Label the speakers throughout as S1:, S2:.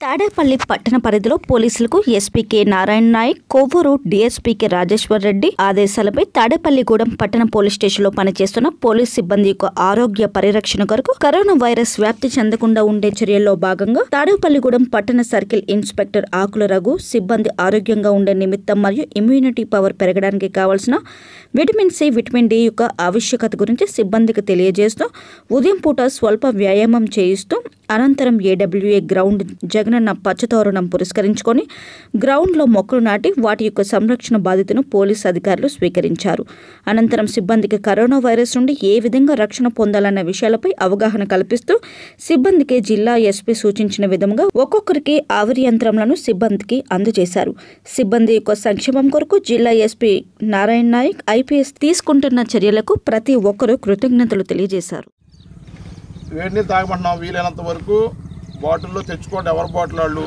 S1: తాడేపల్లి పట్టణ పరిధిలో పోలీసులకు SP K. Narayana Nayak Kovvuru DSP K. Rajeshwar Reddy ఆదేశాలపై Tadepalligudem పట్టణ పోలీస్ స్టేషన్లో పనిచేస్తున్న పోలీస్ సిబ్బంది యొక్క ఆరోగ్య పరిరక్షణ కొరకు కరోనా వైరస్ వ్యాప్తి చెందకుండా ఉండే చర్యల్లో భాగంగా తాడేపల్లిగూడెం పట్టణ సర్కిల్ ఇన్స్పెక్టర్ ఆకుల రఘు సిబ్బంది ఆరోగ్యంగా ఉండే నిమిత్తం మరియు ఇమ్యూనిటీ పవర్ పెరగడానికి కావాల్సిన విటమిన్ సి విటమిన్ డి యొక్క ఆవశ్యకత గురించి సిబ్బందికి తెలియజేస్తూ ఉదయం పూట స్వల్ప వ్యాయామం చేయిస్తూ అనంతరం ఏడబ్ల్యూఏ గ్రౌండ్ జగనన్న పచ్చతోరణం పురస్కరించుకొని గ్రౌండ్లో మొక్కలు నాటి వాటి యొక్క సంరక్షణ బాధ్యతను పోలీస్ అధికారులు స్వీకరించారు. అనంతరం సిబ్బందికి కరోనా వైరస్ నుండి ఏ విధంగా రక్షణ పొందాలన్న విషయాలపై అవగాహన కల్పిస్తూ సిబ్బందికి జిల్లా ఎస్పీ సూచించిన విధంగా ఒక్కొక్కరికి ఆవిరి యంత్రములను సిబ్బందికి అందజేశారు. సిబ్బంది యొక్క సంక్షేమం కొరకు జిల్లా ఎస్పీ నారాయణ నాయక్ ఐపీఎస్ తీసుకుంటున్న చర్యలకు ప్రతి ఒక్కరూ కృతజ్ఞతలు తెలియజేశారు.
S2: వేడి నీళ్ళు తాగమంటున్నాం వీలైనంత వరకు బాటిల్లో తెచ్చుకోండి. ఎవరి బాటిల్ వాళ్ళు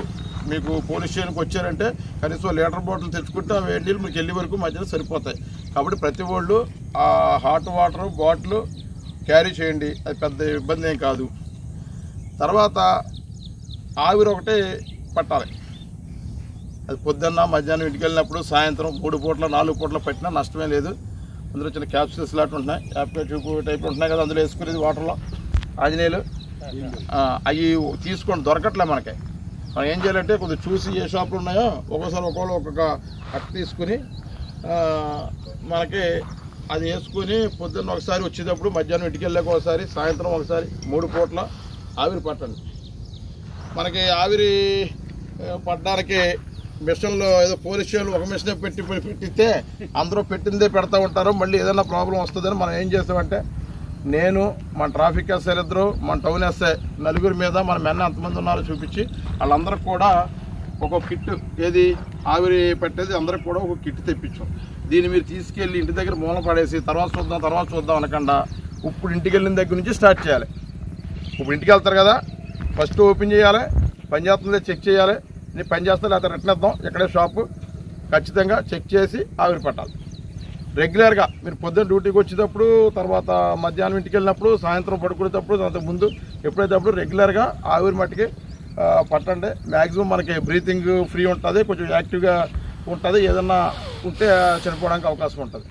S2: మీకు పోలీస్ స్టేషన్కి వచ్చారంటే కనీసం లీటర్ బాటిల్ తెచ్చుకుంటే ఆ వేడి నీళ్ళు మీకు వెళ్ళే వరకు మధ్యలో సరిపోతాయి. కాబట్టి ప్రతి వాళ్ళు ఆ హాట్ వాటర్ బాటిల్ క్యారీ చేయండి. అది పెద్ద ఇబ్బంది ఏం కాదు. తర్వాత ఆవిరి ఒకటి పట్టాలి. అది పొద్దున్న మధ్యాహ్నం ఇంటికి వెళ్ళినప్పుడు సాయంత్రం మూడు పూట్ల నాలుగు పూట్ల పట్టినా నష్టమే లేదు. అందులో చిన్న క్యాప్సూల్స్ లాంటి ఉంటున్నాయి. యాప్కో ట్యూబ్ టైప్ ఉంటున్నాయి కదా అందులో వేసుకునేది వాటర్లో. ఆంజనేయులు. అవి తీసుకొని దొరకట్లే మనకి. మనం ఏం చేయాలంటే కొంచెం చూసి ఏ షాపులు ఉన్నాయో ఒక్కోసారి ఒక్కోళ్ళు ఒక్కొక్క కట్ తీసుకుని మనకి అది వేసుకుని పొద్దున్న ఒకసారి వచ్చేటప్పుడు మధ్యాహ్నం ఇంటికి వెళ్ళాక ఒకసారి సాయంత్రం ఒకసారి మూడు పూట్ల ఆవిరి పట్టండి. మనకి ఆవిరి పడ్డానికి పట్టడానికి మిషన్లో ఏదో పోలీస్ ఒక మిషన్ పెట్టి పెట్టి- పెట్టిస్తే అందరూ పెట్టిందే పెడతా ఉంటారు. మళ్ళీ ఏదైనా ప్రాబ్లం వస్తుందని మనం ఏం చేస్తామంటే నేను మన ట్రాఫిక్ ఎస్ఐ ఇద్దరు మన టౌన్ ఎస్ఐ నలుగురి మీద మన మెన్న ఎంతమంది ఉన్నారో చూపించి వాళ్ళందరికి కూడా ఒక కిట్ ఏది ఆవిరి పెట్టేది అందరికి కూడా ఒక కిట్ తెప్పించాం. దీన్ని మీరు తీసుకెళ్ళి ఇంటి దగ్గర మూల పడేసి తర్వాత చూద్దాం తర్వాత చూద్దాం అనకుండా ఇప్పుడు ఇంటికి వెళ్ళిన దగ్గర నుంచి స్టార్ట్ చేయాలి. ఇప్పుడు ఇంటికి వెళ్తారు కదా ఫస్ట్ ఓపెన్ చేయాలి పని చేస్తుందో చెక్ చేయాలి. నేను పని చేస్తా లేకపోతే రిటర్న్ ఇద్దాం ఇక్కడే షాపు. ఖచ్చితంగా చెక్ చేసి ఆవిరి పట్టాలి. రెగ్యులర్గా మీరు పొద్దున్న డ్యూటీకి వచ్చేటప్పుడు తర్వాత మధ్యాహ్నం ఇంటికి వెళ్ళినప్పుడు సాయంత్రం పడుకునేటప్పుడు అంతకు ముందు ఎప్పుడైతే అప్పుడు రెగ్యులర్గా ఆవిరి మట్టికి పట్టండి. మ్యాక్సిమం మనకి బ్రీతింగ్ ఫ్రీ ఉంటుంది కొంచెం యాక్టివ్గా ఉంటుంది. ఏదన్నా ఉంటే చనిపోవడానికి అవకాశం ఉంటుంది.